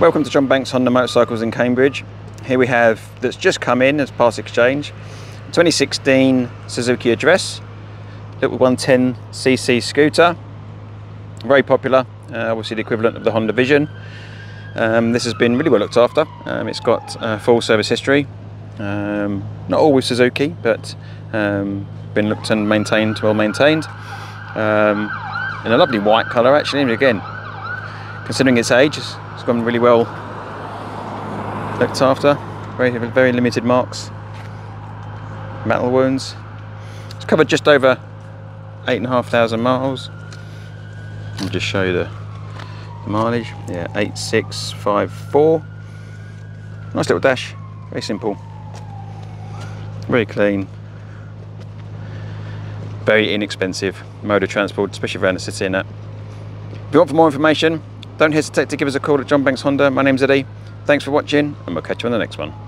Welcome to John Banks Honda Motorcycles in Cambridge. Here we have, that's just come in as part exchange, 2016 Suzuki Address, little 110cc scooter, very popular, uh, obviously the equivalent of the Honda Vision. Um, this has been really well looked after, um, it's got uh, full service history, um, not always Suzuki, but um, been looked and maintained, well maintained. Um, in a lovely white colour actually, and again, considering its age, it's, it's gone really well looked after. Very, very limited marks, metal wounds. It's covered just over eight and a half thousand miles. I'll just show you the, the mileage. Yeah, 8654. Nice little dash, very simple, very clean, very inexpensive mode of transport, especially around the city and that. If you want for more information, don't hesitate to give us a call at John Banks Honda. My name's Eddie. Thanks for watching and we'll catch you on the next one.